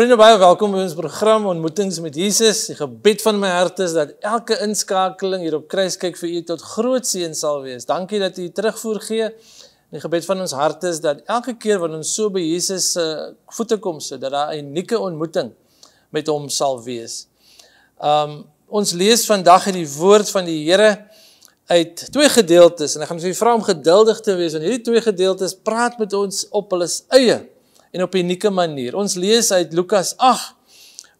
Vriende baie welkom by ons program Ontmoetings met Jesus. Die gebed van my hart is dat elke inskakeling hier op Kruiskyk vir u tot groot seën sal wees. Dankie dat u terugvoer gee. Die gebed van ons hart is dat elke keer wanneer ons so by Jesus se uh, voete kom sit, dat daar 'n unieke ontmoeting met hom sal wees. Um ons lees vandag uit die woord van die Here uit twee gedeeltes en ek gaan vir u vra om geduldig te wees want hierdie twee gedeeltes praat met ons op hulle eie en op 'n unieke manier. Ons lees uit Lukas 8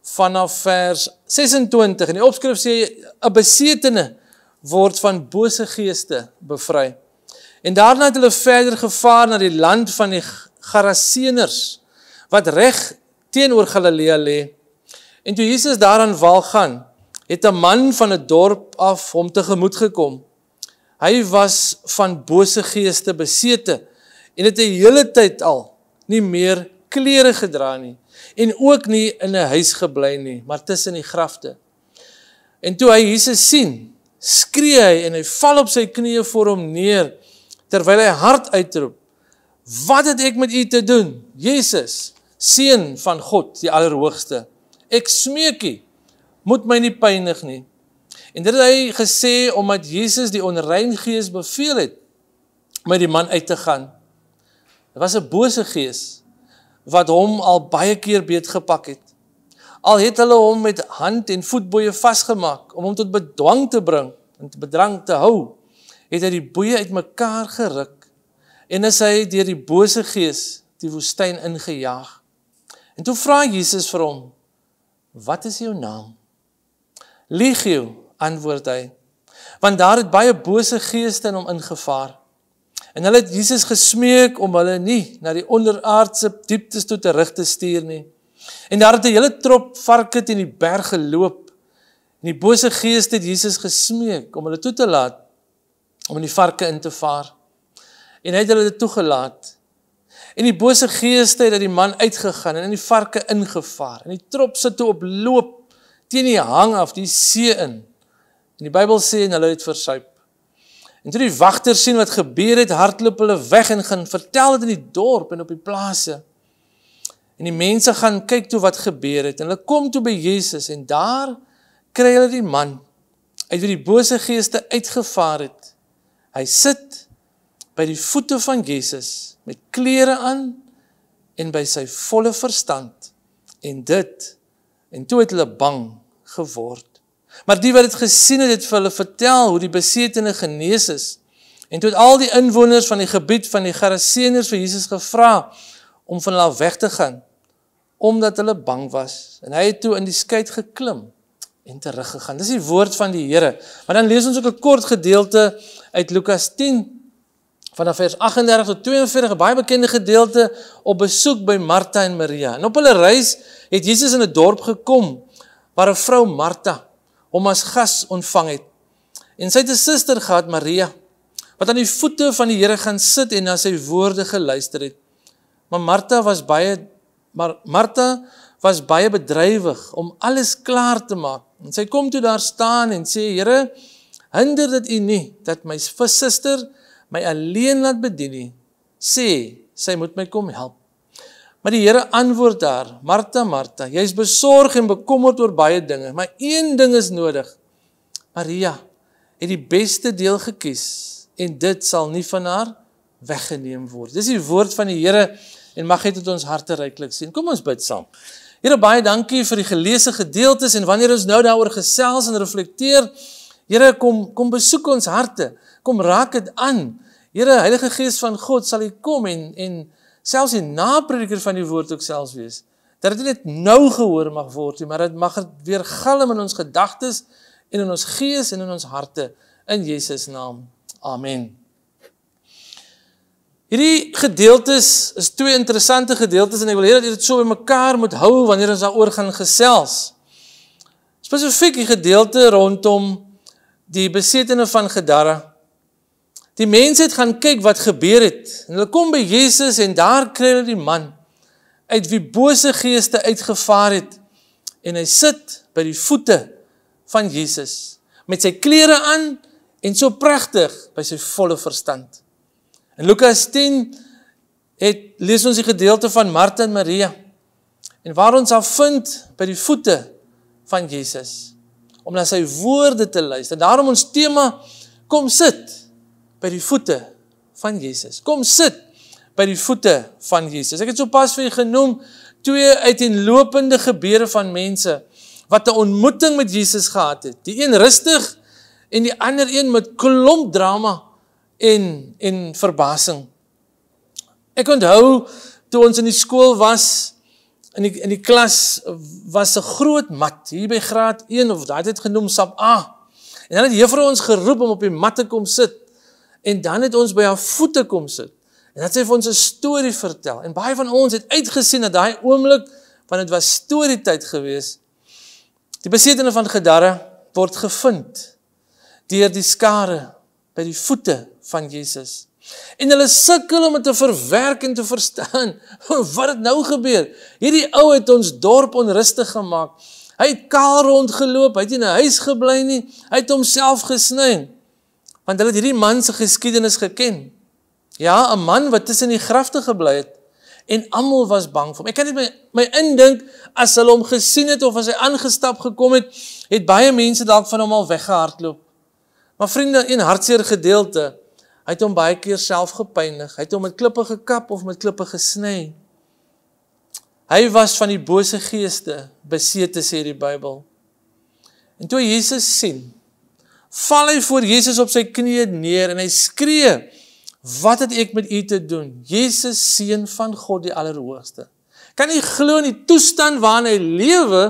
vanaf vers 26 en die opskrif sê 'n besetene word van bose geeste bevry. En daarna het hulle verder gevaar na die land van die Garaseners wat reg teenoor Galilea lê. En toe Jesus daaraan wal gaan, het 'n man van 'n dorp af hom tegemoet gekom. Hy was van bose geeste besete en het 'n hele tyd al nie meer klere gedra nie en ook nie in 'n huis gebly nie, maar tussen die grafte. En toe hy Jesus sien, skree hy en hy val op sy knieë voor hom neer terwyl hy hard uitroep: "Wat het ek met u te doen, Jesus, seun van God, die Allerhoogste? Ek smeek u, moet my nie pynig nie." En dit het hy gesê omdat Jesus die onrein gees beveel het om uit die man uit te gaan. Dit was 'n bose gees wat hom al baie keer beetgepak het. Al het hulle hom met hand en voetboeie vasgemaak om hom tot bedwang te bring en te bedrang te hou, het hy die boeie uitmekaar geruk en is hy deur die bose gees die woestyn ingejaag. En toe vra Jesus vir hom: "Wat is jou naam?" "Legio," antwoord hy, want daar het baie bose geeste in hom ingevaar. En hulle het Jesus gesmeek om hulle nie na die onderaardse dieptes toe terug te stuur nie. En daar het 'n hele trop varke teen die berg geloop. En die bose geeste het Jesus gesmeek om hulle toe te laat om in die varke in te vaar. En hy het hulle toegelaat. En die bose geeste het uit die man uitgegaan en in die varke ingevaar. En die trop sit toe op loop teen die hang af die see in. En die Bybel sê en hulle het versuip. En toe die wagters sien wat gebeur het, hardloop hulle weg en gaan vertel dit in die dorp en op die plase. En die mense gaan kyk toe wat gebeur het en hulle kom toe by Jesus en daar kry hulle die man uit wie die bose geeste uitgevaar het. Hy sit by die voete van Jesus met klere aan en by sy volle verstand en dit en toe het hulle bang geword. Maar die wat dit gesien het, het vir hulle vertel hoe die besetene genees is. En toe het al die inwoners van die gebied van die Geraseners vir Jesus gevra om van hulle weg te gaan omdat hulle bang was. En hy het toe in die skei geklim en teruggegaan. Dis die woord van die Here. Maar dan lees ons ook 'n kort gedeelte uit Lukas 10 vanaf vers 38 tot 42, 'n baie bekende gedeelte op besoek by Martha en Maria. En op hulle reis het Jesus in 'n dorp gekom waar 'n vrou Martha hom as gas ontvang het. En sy het 'n suster gehad, Maria, wat aan die voete van die Here gaan sit en na sy woorde geluister het. Maar Martha was baie maar Martha was baie bedrywig om alles klaar te maak. En sy kom toe daar staan en sê: "Here, hinder dit U nie dat my suster my alleen laat bedien nie. Sê, sy moet my kom help." Maar die Here antwoord haar: "Martha, Martha, jy's besorg en bekommerd oor baie dinge, maar een ding is nodig. Maria het die beste deel gekies en dit sal nie van haar weggeneem word." Dis die woord van die Here en mag dit tot ons harte ryklik sien. Kom ons bid saam. Here, baie dankie vir die geleesde gedeeltes en wanneer ons nou daaroor gesels en reflekteer, Here, kom kom besoek ons harte. Kom raak dit aan. Here, Heilige Gees van God, sal U kom en en selfs die naprediker van die woord ook selfs wees. Dat dit net nou gehoor mag word, maar dit mag weer galm in ons gedagtes en in ons gees en in ons harte in Jesus naam. Amen. Hierdie gedeeltes is twee interessante gedeeltes en ek wil hê dat jy dit so bymekaar moet hou wanneer ons daaroor gaan gesels. Spesifiek die gedeelte rondom die besetene van Gadara Die mense het gaan kyk wat gebeur het. En hulle kom by Jesus en daar kry hulle die man uit wie bose geeste uitgevaar het. En hy sit by die voete van Jesus met sy klere aan en so pragtig by sy volle verstand. In Lukas 10 het lees ons die gedeelte van Martha en Maria. En waar ons haar vind by die voete van Jesus om na sy woorde te luister. Daarom ons tema kom sit by die voete van Jesus. Kom sit by die voete van Jesus. Ek het sopas vir julle genoem twee uiteenlopende gebeure van mense wat 'n ontmoeting met Jesus gehad het. Die een rustig en die ander een met klomp drama en en verbasing. Ek onthou toe ons in die skool was in die in die klas was 'n groot mat hier by graad 1 of daai het genoem sap A. En dan het juffrou ons geroep om op die mat te kom sit. En dan het ons by haar voete kom sit. En dat sy vir ons 'n storie vertel. En baie van ons het uitgesien dat daai oomblik want dit was storietyd gewees. Die besetene van Gedarre word gevind deur die skare by die voete van Jesus. En hulle sukkel om dit te verwerk en te verstaan wat het nou gebeur. Hierdie ou het ons dorp onrustig gemaak. Hy het kaal rondgeloop, hy het nie in 'n huis gebly nie. Hy het homself gesny. Want hulle het hierdie man se geskiedenis geken. Ja, 'n man wat tussen die grafte gebly het en almal was bang vir hom. Ek kan net my my indink as hulle hom gesien het of as hy aangestap gekom het, het baie mense dalk van hom al weggehardloop. Maar vriende, een hartseer gedeelte Hy het hom baie keer self gepynig. Hy het hom met klippe gekap of met klippe gesny. Hy was van die bose geeste besete sê die Bybel. En toe Jesus sien, val hy voor Jesus op sy knieë neer en hy skree: "Wat het ek met u te doen? Jesus seun van God die Allerhoogste." Kan u glo in die toestand waarin hy lewe,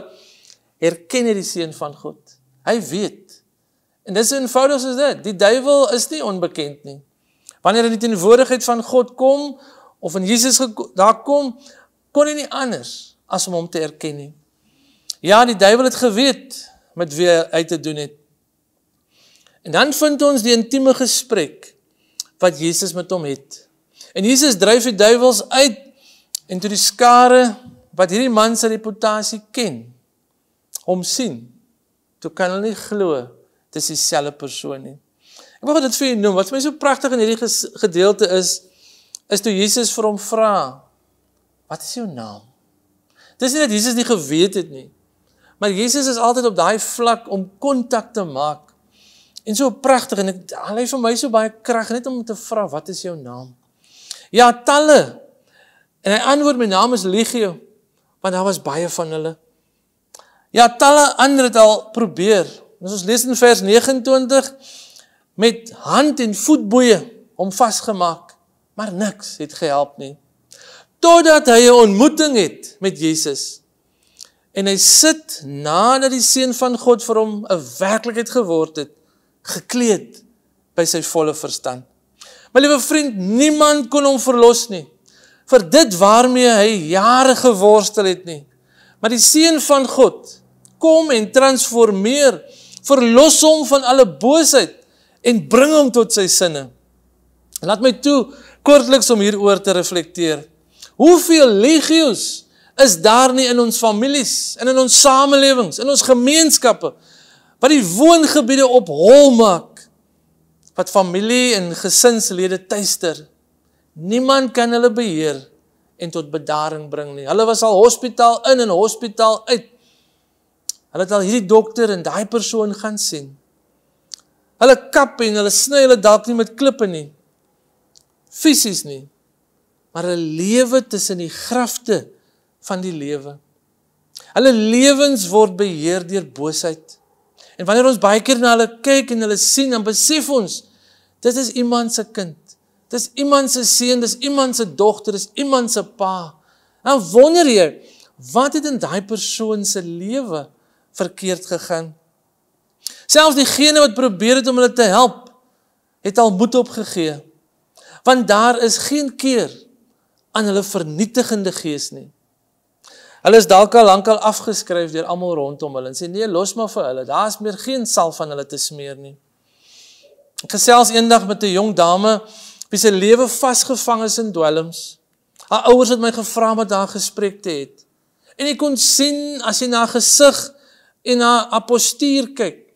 erken hy die seun van God. Hy weet En dis eenvoudig soos dit. Die duiwel is nie onbekend nie. Wanneer hy in die teenwoordigheid van God kom of in Jesus daar kom, kon hy nie anders as om hom te erken nie. Ja, die duiwel het geweet met wie hy te doen het. En dan vind ons die intieme gesprek wat Jesus met hom het. En Jesus dryf die duiwels uit en toe die skare wat hierdie man se reputasie ken, hom sien, toe kan hulle nie glo dis dieselfde persoon nie. Ek wil dit vir julle noem. Wat vir my so pragtig in hierdie gedeelte is is toe Jesus vir hom vra: "Wat is jou naam?" Dis nie dat Jesus nie geweet het nie. Maar Jesus is altyd op daai vlak om kontak te maak. En so pragtig en ek hy vir my so baie krag net om te vra: "Wat is jou naam?" Ja, talle. En hy antwoord: "My naam is Legio." Want daar was baie van hulle. Ja, talle ander het al probeer As ons lees in vers 29 met hand en voetboeie hom vasgemaak, maar niks het gehelp nie. Totdat hy 'n ontmoeting het met Jesus. En hy sit nadat die seun van God vir hom 'n werklikheid geword het, gekleed by sy volle verstand. My liewe vriend, niemand kon hom verlos nie vir dit waarmee hy jare geworstel het nie. Maar die seun van God kom en transformeer verlos hom van alle boosheid en bring hom tot sy sinne. Laat my toe kortliks om hieroor te reflekteer. Hoeveel legio's is daar nie in ons families en in ons samelewings, in ons gemeenskappe wat die woongebiede op hol maak wat familie en gesinslede tuister. Niemand kan hulle beheer en tot bedaring bring nie. Hulle was al hospitaal in en hospitaal uit Hulle het al hierdie dokter en daai persoon gaan sien. Hulle kap en hulle sny hulle dalk nie met klippe nie. Fisies nie. Maar hulle lewe tussen die grafte van die lewe. Hulle lewens word beheer deur boosheid. En wanneer ons baie keer na hulle kyk en hulle sien, dan besef ons dit is iemand se kind. Dis iemand se seun, dis iemand se dogter, dis iemand se pa. Nou wonder jy, wat het in daai persoon se lewe verkeerd gegaan. Selfs diegene wat probeer het om hulle te help, het al moed opgegee. Want daar is geen keer aan hulle vernietigende gees nie. Hulle is dalk al lankal afgeskryf deur almal rondom hulle en sê nee, los maar vir hulle. Daar's meer geen salf van hulle te smeer nie. Ek gesels eendag met 'n jong dame wie se lewe vasgevang is in dwelms. Haar ouers het my gevra om met haar gesprek te hê. En ek kon sien as sy na haar gesig en na apostuur kyk.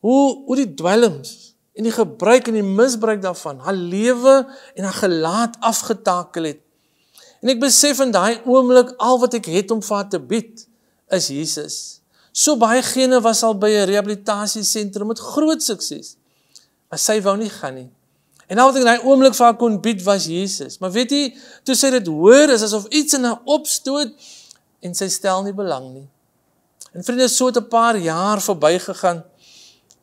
Hoe hoe die dwelms en die gebruik en die misbruik daarvan haar lewe en haar gelaat afgetakel het. En ek besef in daai oomblik al wat ek het om vir haar te bied is Jesus. So baie gene was al by 'n rehabilitasiesentrum met groot sukses. Maar sy wou nie gaan nie. En al wat ek in daai oomblik vir haar kon bied was Jesus. Maar weet jy, toe sy dit hoor, is asof iets in haar opstoot en sy stel nie belang nie. En vriende, so het 'n paar jaar verbygegaan.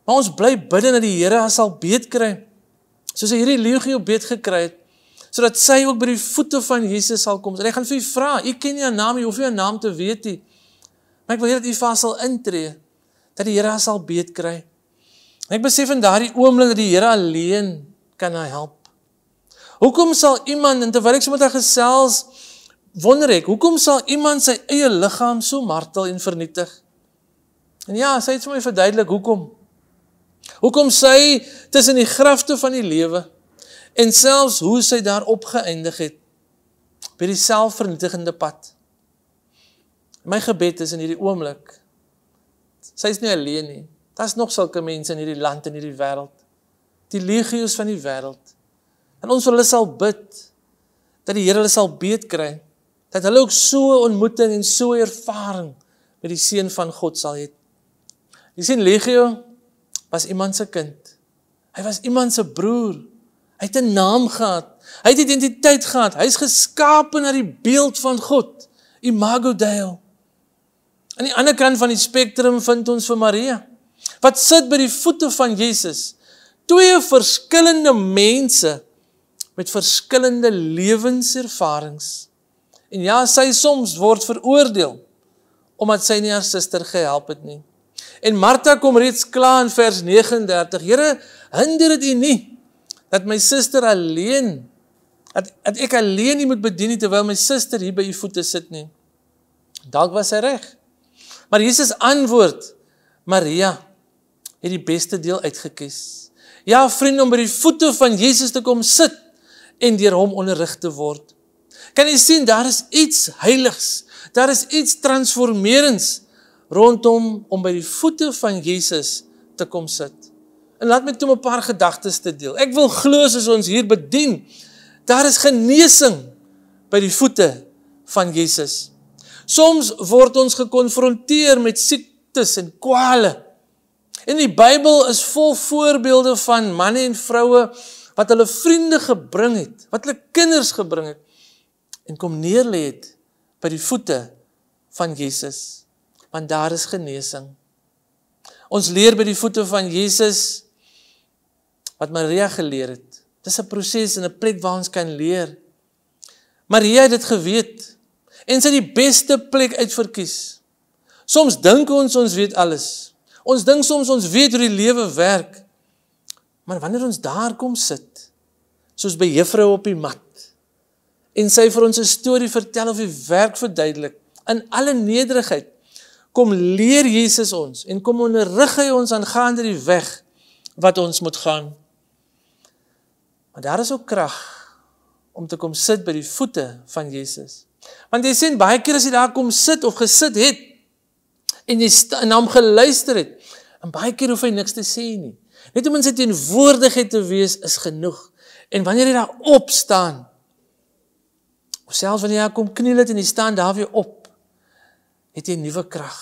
Maar ons bly bidde dat die Here sal beet kry. Soos hy hierdie legio beet gekry het, sodat sy ook by die voete van Jesus sal kom. En ek gaan vir u vra, u ken nie haar naam nie, hoef nie haar naam te weet nie. Maar ek wil hê dat u vas sal intree dat die Here sal beet kry. En ek besef in daardie oomblik dat die Here alleen kan haar help. Hoekom sal iemand en terwyl ek so met haar gesels wonder ek, hoekom sal iemand sy eie liggaam so martel en vernietig? En ja, sy het vir my verduidelik hoekom. Hoekom sy tussen die grafte van die lewe en selfs hoe sy daar opgeëindig het by die selfvernietigende pad. My gebed is in hierdie oomblik. Sy is nie alleen nie. Daar's nog sulke mense in hierdie land en hierdie wêreld. Die legio's van die wêreld. En ons wil hulle sal bid dat die Here hulle sal beet kry. Dat hulle ook so 'n ontmoeting en so 'n ervaring met die seun van God sal hê. Jy sien legio was iemand se kind. Hy was iemand se broer. Hy het 'n naam gehad. Hy het identiteit gehad. Hy's geskape na die beeld van God. Imago Dei. Aan die ander kant van die spektrum vind ons vir Maria wat sit by die voete van Jesus. Twee verskillende mense met verskillende lewenservarings. En ja, sy soms word veroordeel omdat sy nie haar suster gehelp het nie. En Martha kom reeds klaar in vers 39. Here, hinder dit U nie dat my suster alleen dat, dat ek alleen nie moet bedien nie terwyl my suster hier by U voete sit nie. Dalk was sy reg. Maar Jesus antwoord: Maria het die beste deel uitgekies. Ja, vriende, om by die voete van Jesus te kom sit en deur hom onderrig te word. Kan jy sien daar is iets heiligs. Daar is iets transformerends rondom om by die voete van Jesus te kom sit. En laat my toe 'n paar gedagtes te deel. Ek wil glo as ons hier bedien, daar is genesing by die voete van Jesus. Soms word ons gekonfronteer met siektes en kwale. En die Bybel is vol voorbeelde van manne en vroue wat hulle vriende gebring het, wat hulle kinders gebring het en kom neerlê het by die voete van Jesus. Want daar is genesing. Ons leer by die voete van Jesus wat Maria geleer het. Dis 'n proses en 'n plek waar ons kan leer. Maria het dit geweet en sy het die beste plek uitverkies. Soms dink ons ons weet alles. Ons dink soms ons weet hoe die lewe werk. Maar wanneer ons daar kom sit, soos by juffrou op die mat, en sy vir ons 'n storie vertel of die werk verduidelik in alle nederigheid, kom leer Jesus ons en kom onderrig hy ons aangaande die weg wat ons moet gaan. Maar daar is ook krag om te kom sit by die voete van Jesus. Want jy sien baie keer as jy daar kom sit of gesit het en jy na hom geluister het, en baie keer hoef hy niks te sê nie. Net om in sy teenwoordigheid te wees is genoeg. En wanneer jy daar opstaan, of selfs wanneer jy kom kniel het en jy staan daar weer op, het jy nuwe krag.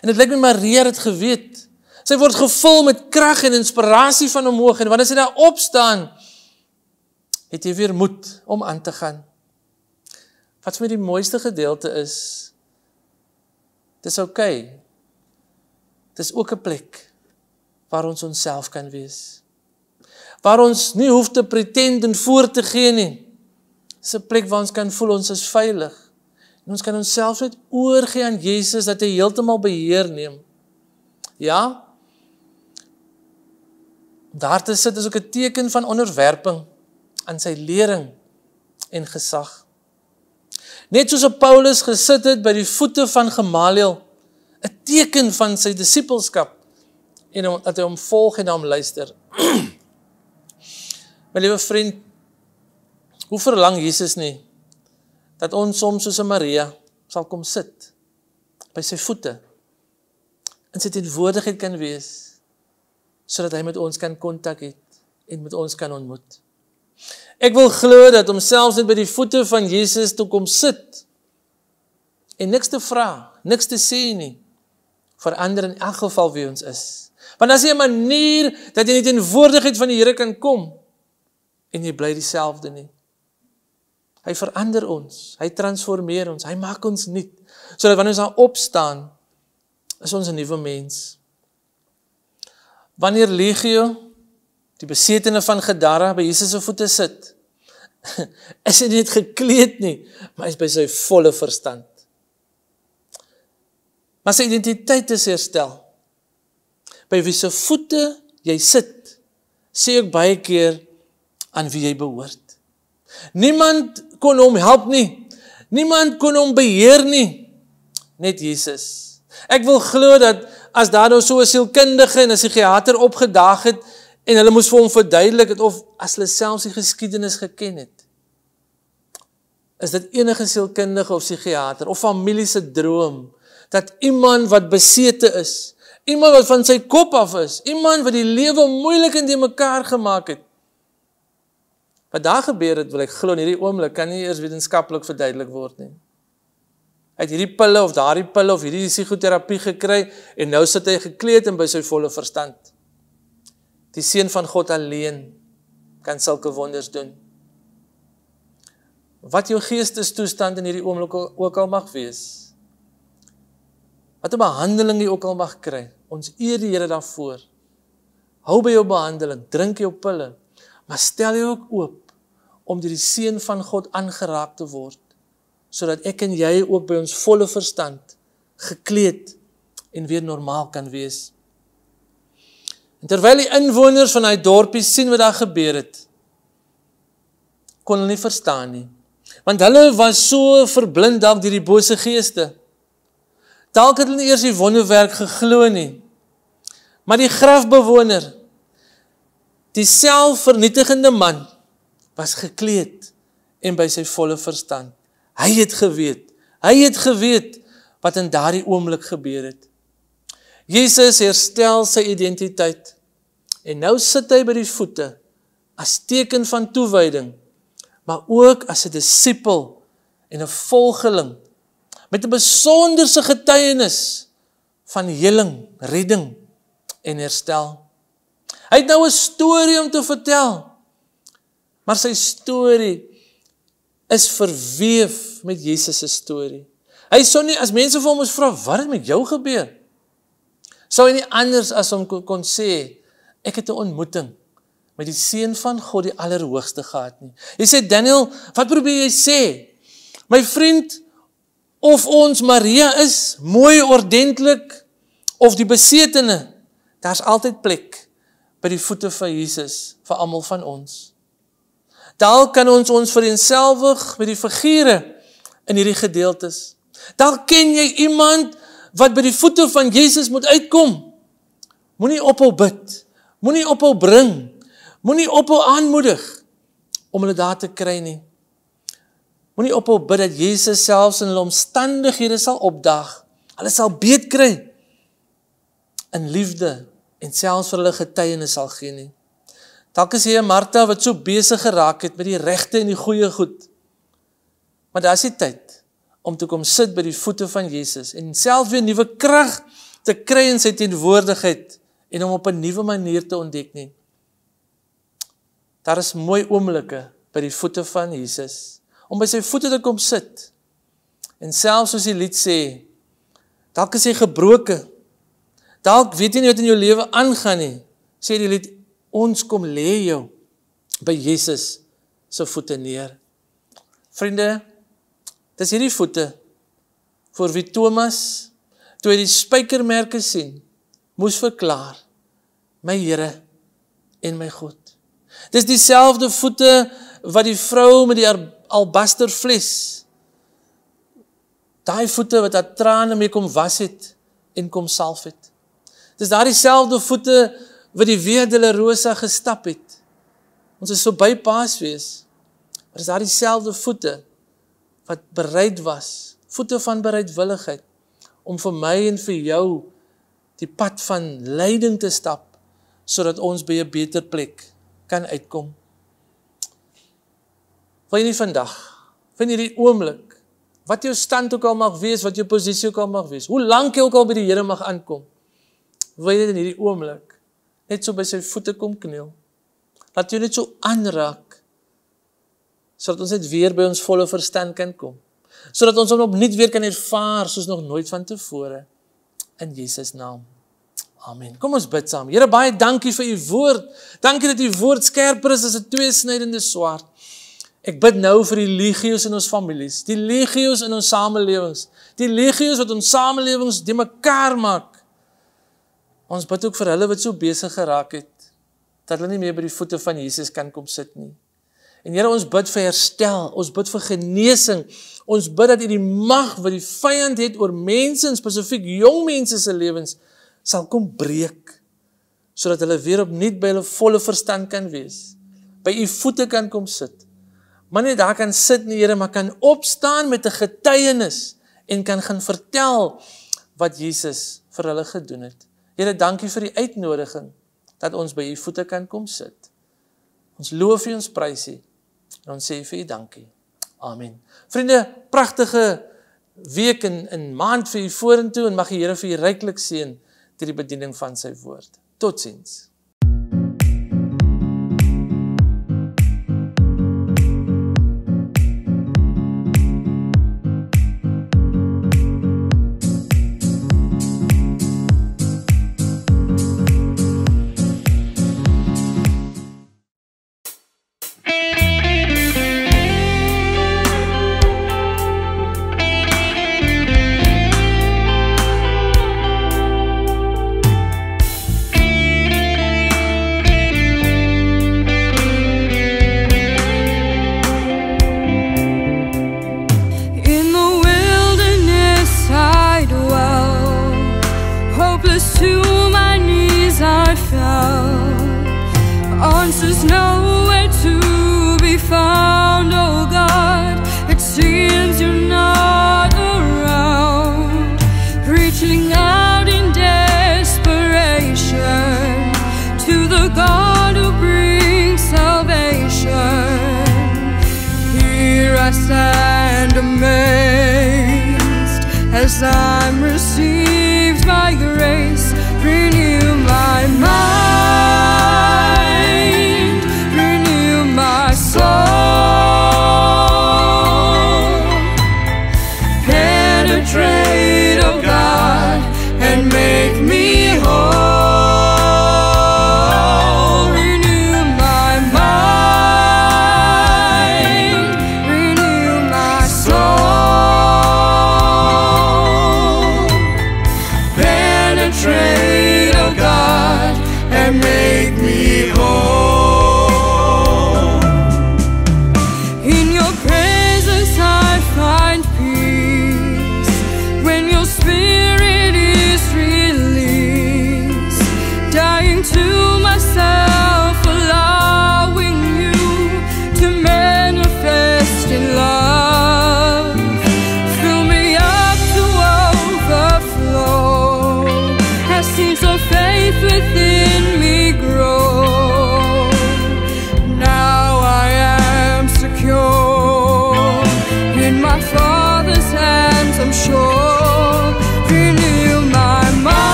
En dit lyk my Maria het geweet. Sy word gevul met krag en inspirasie van omhoog en wanneer sy daar opstaan, het jy weer moed om aan te gaan. Wat vir my die mooiste gedeelte is, dis oukei. Okay. Dis ook 'n plek waar ons onsself kan wees. Waar ons nie hoef te pretend en voor te gee nie. Dis 'n plek waar ons kan voel ons is veilig. En ons kan onsself net oorgee aan Jesus dat hy heeltemal beheer neem. Ja. Daar te sit is ook 'n teken van onderwerping aan sy lering en gesag. Net soos Paulus gesit het by die voete van Gamaliel, 'n teken van sy disippelskap en dat hy hom volg en hom luister. My liewe vriend, hoe verlang Jesus nie dat ons soms soos 'n Maria sal kom sit by sy voete en sy teenwoordigheid kan wees sodat hy met ons kan kontak het en met ons kan ontmoet. Ek wil glo dat om selfs net by die voete van Jesus te kom sit en niks te vra, niks te sê nie, verander in elk geval wie ons is. Want as jy 'n manier dat jy net in teenwoordigheid van die Here kan kom en jy bly dieselfde nie. Hy verander ons, hy transformeer ons, hy maak ons nuut sodat wanneer ons daar opstaan is ons 'n nuwe mens. Wanneer Legio die besetene van Gadara by Jesus se voete sit, is hy nie gekleed nie, maar hy is by sy volle verstand. Maar sy identiteit is herstel. By wie se voete jy sit, sê ek baie keer aan wie jy behoort. Niemand kon hom help nie. Niemand kon hom beheer nie. Net Jesus. Ek wil glo dat as daar nou so 'n sielkundige en 'n psigiater opgedaag het en hulle moes vir hom verduidelik het of as hulle selfs die geskiedenis geken het is dit enige sielkundige of psigiater of familie se droom dat iemand wat besete is, iemand wat van sy kop af is, iemand wat die lewe moeilik en die mekaar gemaak het. Wat daar gebeur het, wil ek glo in hierdie oomblik kan nie eers wetenskaplik verduidelik word nie. Hy het hierdie pille of daardie pille of hierdie psigoterapie gekry en nou sit hy gekleed en by sy volle verstand. Die seun van God alleen kan sulke wonders doen. Wat jou geestestoestand in hierdie oomblik ook al mag wees. Wat 'n behandeling jy ook al mag kry, ons eer die Here daarvoor. Hou by jou behandeling, drink jou pille, maar stel jou ook oop om deur die seun van God aangeraak te word sodat ek en jy ook by ons volle verstand gekleed en weer normaal kan wees. En terwyl die inwoners van daai dorpie sien wat daar gebeur het, kon hulle nie verstaan nie. Want hulle was so verblind dalk deur die bose geeste. Dalk het hulle nie eers die wonderwerk geglo nie. Maar die grafbewoner, die selfvernietigende man, was gekleed en by sy volle verstand. Hy het geweet. Hy het geweet wat in daardie oomblik gebeur het. Jesus herstel sy identiteit. En nou sit hy by die voete as teken van toewyding, maar ook as 'n disipel en 'n volgeling met 'n besonderse getuienis van heling, redding en herstel. Hy het nou 'n storie om te vertel. Maar sy storie is verweef met Jesus se storie. Hy sou nie as mense vir hom moes vra wat het met jou gebeur? Sou hy nie anders as hom kon, kon sê ek het 'n ontmoeting met die seun van God die allerhoogste gehad nie. Hy sê Daniel, wat probeer jy sê? My vriend of ons Maria is mooi ordentlik of die besetene, daar's altyd plek by die voete van Jesus vir almal van ons. Dalk kan ons ons vereenselwig met die figure in hierdie gedeeltes. Dalk ken jy iemand wat by die voete van Jesus moet uitkom. Moenie ophou bid. Moenie ophou bring. Moenie ophou aanmoedig om hulle daar te kry nie. Moenie ophou bid dat Jesus selfs in hulle omstandighede sal opdag. Hulle sal beet kry in liefde en selfs vir hulle getuienis sal gee nie. Dalk is jy 'n Martha wat so besig geraak het met die regte en die goeie goed. Maar daar's die tyd om te kom sit by die voete van Jesus en self weer nuwe krag te kry in sy teenwoordigheid en hom op 'n nuwe manier te ontdek nie. Daar is mooi oomblikke by die voete van Jesus om by sy voete te kom sit. En selfs soos die lied sê, dalk is jy gebroken. Dalk weet jy nie wat in jou lewe aangaan nie. Sê die lied Ons kom lê jou by Jesus se voete neer. Vriende, dis hierdie voete vir wie Thomas toe hy die spykermerke sien, moes verklaar: My Here en my God. Dis dieselfde voete wat die vrou met die albaster fles daai voete wat haar trane mee kom was het en kom salf het. Dis daardie selfde voete wat die Via Dolorosa gestap het. Ons is so by Paasfees. Maar is daar dieselfde voete wat bereid was, voete van bereidwilligheid om vir my en vir jou die pad van lyding te stap sodat ons by 'n beter plek kan uitkom. Wil jy nie vandag, van hierdie oomblik, wat jou stand ook al mag wees, wat jou posisie ook al mag wees, hoe lank jy ook al by die Here mag aankom, wil jy in hierdie oomblik net so by sy voete kom kniel. Laat jy net so aanraak sodat ons net weer by ons volle verstand kan kom. Sodat ons hom opnuut weer kan ervaar soos nog nooit vantevore in Jesus naam. Amen. Kom ons bid saam. Here baie dankie vir u woord. Dankie dat u woord skerper is as 'n tweesnydende swaard. Ek bid nou vir die legio's in ons families, die legio's in ons samelewings, die legio's wat ons samelewings de mekaar maak. Ons bid ook vir hulle wat so besig geraak het dat hulle nie meer by die voete van Jesus kan kom sit nie. En Here, ons bid vir herstel, ons bid vir genesing. Ons bid dat U die mag wat die vyand het oor mense, spesifiek jong mense se lewens, sal kom breek sodat hulle weer opnuut by hulle volle verstand kan wees. By u voete kan kom sit. Maar nie daar kan sit nie, Here, maar kan opstaan met 'n getuienis en kan gaan vertel wat Jesus vir hulle gedoen het. Here, dankie vir die uitnodiging dat ons by u voete kan kom sit. Ons loof U, ons prys U en ons sê vir U dankie. Amen. Vriende, pragtige week en in maand vir u vorentoe en mag die Here vir u ryklik seën deur die bediening van sy woord. Totsiens. I'm received by grace,